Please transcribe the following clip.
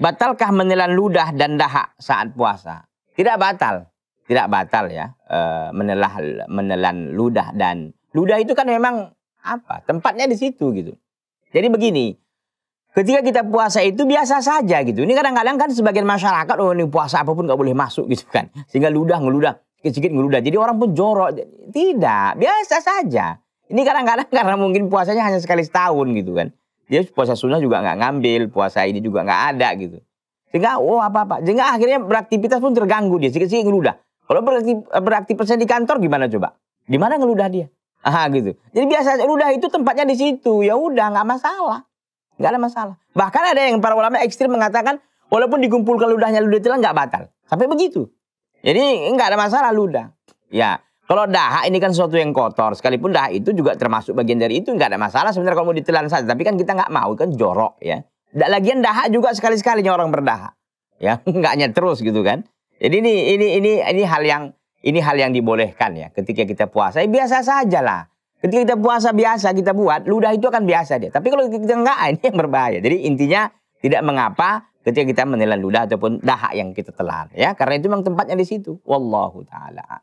batalkah menelan ludah dan dahak saat puasa? Tidak batal. Tidak batal ya. E, menelah, menelan ludah dan ludah itu kan memang apa? Tempatnya di situ gitu. Jadi begini, ketika kita puasa itu biasa saja gitu. Ini kadang-kadang kan sebagian masyarakat, oh ini puasa apa pun nggak boleh masuk gitu kan. Sehingga ludah ngeludah, sedikit ngeludah. Jadi orang pun jorok. Tidak, biasa saja. Ini kadang-kadang karena mungkin puasanya hanya sekali setahun gitu kan. Dia puasa sunnah juga nggak ngambil, puasa ini juga nggak ada gitu. Sehingga oh apa-apa. Sehingga akhirnya beraktivitas pun terganggu dia. Sedikit-sedikit ngeludah. Kalau beraktivitas di kantor gimana coba? Di mana ngeludah dia? Ah gitu. Jadi biasa ludah itu tempatnya di situ. Ya udah nggak masalah. Nggak ada masalah. Bahkan ada yang para ulama ekstrim mengatakan walaupun dikumpulkan ludahnya ludah telan nggak batal. Sampai begitu. Jadi nggak ada masalah ludah. Ya, kalau dahak ini kan sesuatu yang kotor, sekalipun dahak itu juga termasuk bagian dari itu nggak ada masalah sebenarnya kalau mau ditelan saja. Tapi kan kita nggak mau kan jorok ya. Lagian dahak juga sekali sekalinya orang berdahak, ya nggak hanya terus gitu kan. Jadi ini ini ini ini hal yang ini hal yang dibolehkan ya ketika kita puasa. Ya, biasa saja lah. Ketika kita puasa biasa kita buat, ludah itu akan biasa dia. Tapi kalau kita nggak, ini yang berbahaya. Jadi intinya tidak mengapa ketika kita menelan ludah ataupun dahak yang kita telan ya karena itu memang tempatnya di situ wallahu taala